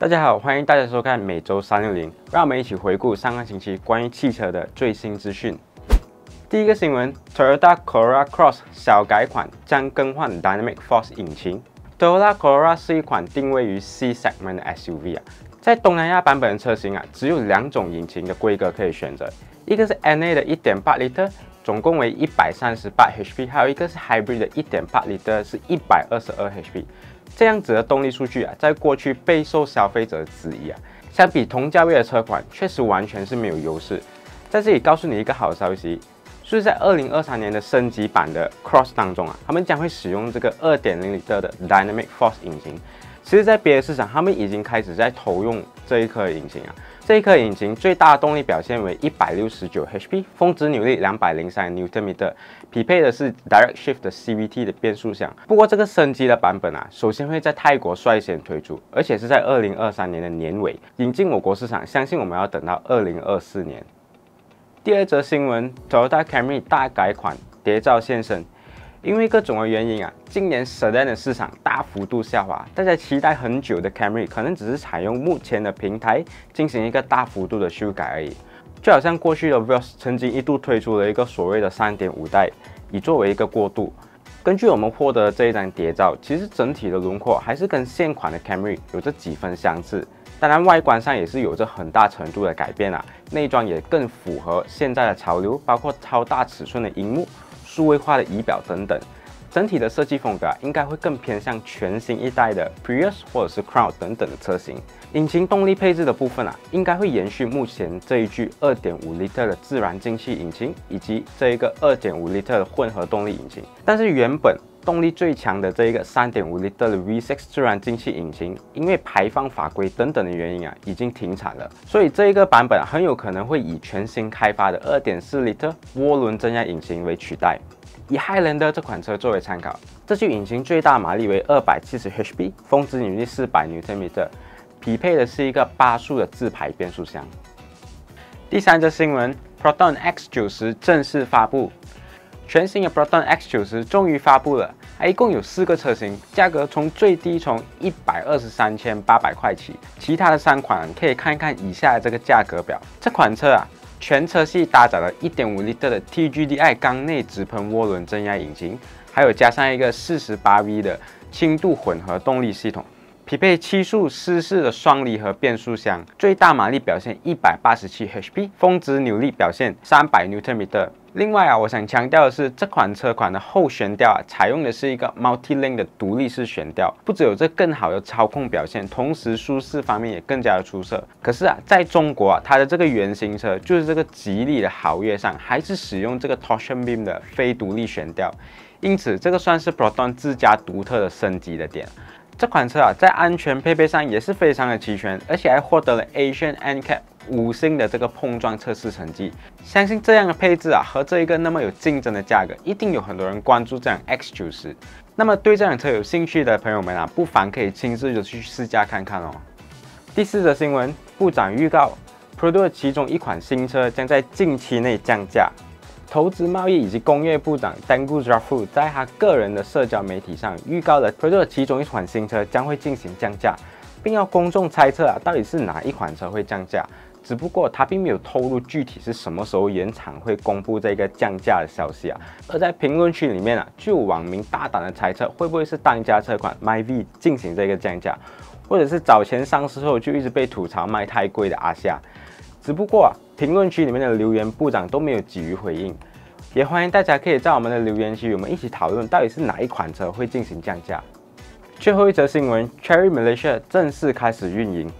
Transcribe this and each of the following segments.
大家好，欢迎大家收看每周三六零，让我们一起回顾上个星期关于汽车的最新资讯。第一个新闻，Toyota Corolla Cross 小改款将更换 Dynamic Force 引擎。Toyota Corolla 是一款定位于 C segment 的 SUV 啊，在东南亚版本的车型啊，只有两种引擎的规格可以选择，一个是 NA 的 1.8L，总共为138 HP，还有一个是 Hybrid 的 1.8L，是122 HP。这样子的动力数据啊，在过去备受消费者的质疑啊，相比同价位的车款，确实完全是没有优势。在这里告诉你一个好消息，就是在二零二三年的升级版的 Cross 当中啊，他们将会使用这个二点零 L 的 Dynamic Force 引擎。其实，在别的市场，他们已经开始在投用这一颗引擎啊。这一颗引擎最大的动力表现为一百六十九 HP，峰值扭力两百零三 Nm，匹配的是 Direct Shift 的 CVT 的变速箱。不过这个升级的版本啊，首先会在泰国率先推出，而且是在二零二三年的年尾引进我国市场，相信我们要等到二零二四年。第二则新闻，Toyota Camry 大改款谍照现身。因为各种的原因啊，今年 Sedan 的市场大幅度下滑，大家期待很久的 Camry 可能只是采用目前的平台进行一个大幅度的修改而已。就好像过去的 Vios 曾经一度推出了一个所谓的3.5代，以作为一个过渡。根据我们获得的这一张谍照，其实整体的轮廓还是跟现款的 Camry 有着几分相似，当然外观上也是有着很大程度的改变啊，内装也更符合现在的潮流，包括超大尺寸的荧幕。数位化的仪表等等，整体的设计风格啊，应该会更偏向全新一代的 Prius 或者是 Crown 等等的车型。引擎动力配置的部分啊，应该会延续目前这一具2.5 Liter 的自然进气引擎，以及这一个2.5 Liter 的混合动力引擎。但是原本动力最强的这一个 3.5L 的 V6 自然进气引擎，因为排放法规等等的原因啊，已经停产了。所以这一个版本很有可能会以全新开发的 2.4L 涡轮增压引擎为取代。以 Highlander 这款车作为参考，这具引擎最大马力为270 HP，峰值扭力400 Nm，匹配的是一个八速的自排变速箱。第三则新闻，Proton X90 正式发布。全新的 Proton X90 终于发布了，还一共有四个车型，价格从最低从一百二十三千八百块起，其他的三款可以看一看以下的这个价格表。这款车啊，全车系搭载了1.5 L 的 TGDI 缸内直喷涡轮增压引擎，还有加上一个 48V 的轻度混合动力系统。匹配七速湿式的双离合变速箱，最大马力表现一百八十七 HP，峰值扭力表现三百 Nm。另外啊，我想强调的是，这款车款的后悬吊啊，采用的是一个 Multi-Link 的独立式悬吊，不只有这更好的操控表现，同时舒适方面也更加的出色。可是啊，在中国啊，它的这个原型车就是这个吉利的豪越上，还是使用这个 Torsion Beam 的非独立悬吊，因此这个算是 Proton 自家独特的升级的点。这款车啊，在安全配备上也是非常的齐全，而且还获得了 Asian NCAP 五星的这个碰撞测试成绩。相信这样的配置啊，和这一个那么有竞争的价格，一定有很多人关注这辆 X90。那么对这辆车有兴趣的朋友们啊，不妨可以亲自的去试驾看看哦。第四则新闻，部长预告，Prodo 其中一款新车将在近期内降价。投资贸易以及工业部长 Dangu Zhafu 在他个人的社交媒体上预告了 Prodo 其中一款新车将会进行降价，并要公众猜测啊到底是哪一款车会降价。只不过他并没有透露具体是什么时候原厂会公布这个降价的消息啊。而在评论区里面啊，就有网民大胆的猜测，会不会是当家车款 MyV 进行这个降价，或者是早前上市后就一直被吐槽卖太贵的阿夏。只不过啊，评论区里面的留言部长都没有给予回应，也欢迎大家可以在我们的留言区，我们一起讨论到底是哪一款车会进行降价。最后一则新闻，Cherry Malaysia 正式开始运营。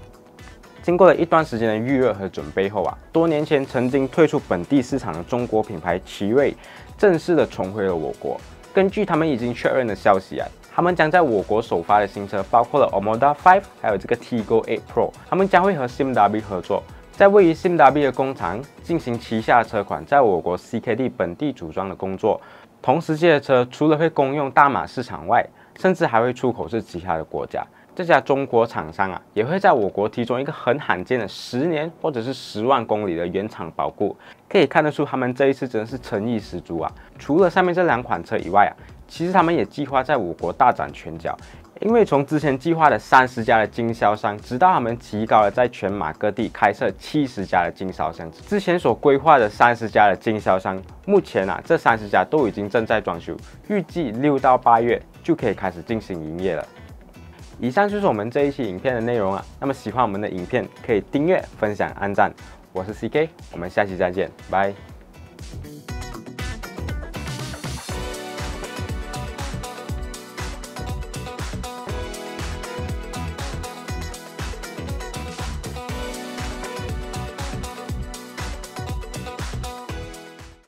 经过了一段时间的预热和准备后啊，多年前曾经退出本地市场的中国品牌奇瑞正式的重回了我国。根据他们已经确认的消息啊，他们将在我国首发的新车包括了 Omoda 5，还有这个 Tigo 8 Pro，他们将会和 SIMW 合作。在位于 SIMW 的工厂进行旗下车款在我国 CKD 本地组装的工作，同时这些车除了会公用大马市场外，甚至还会出口至其他的国家。这家中国厂商啊，也会在我国提供一个很罕见的十年或者是十万公里的原厂保固，可以看得出他们这一次真的是诚意十足啊！除了上面这两款车以外啊，其实他们也计划在我国大展拳脚。因为从之前计划的三十家的经销商，直到他们提高了在全马各地开设七十家的经销商，之前所规划的三十家的经销商，目前啊这三十家都已经正在装修，预计六到八月就可以开始进行营业了。以上就是我们这一期影片的内容了。那么喜欢我们的影片，可以订阅、分享、按赞。我是 CK，我们下期再见，拜。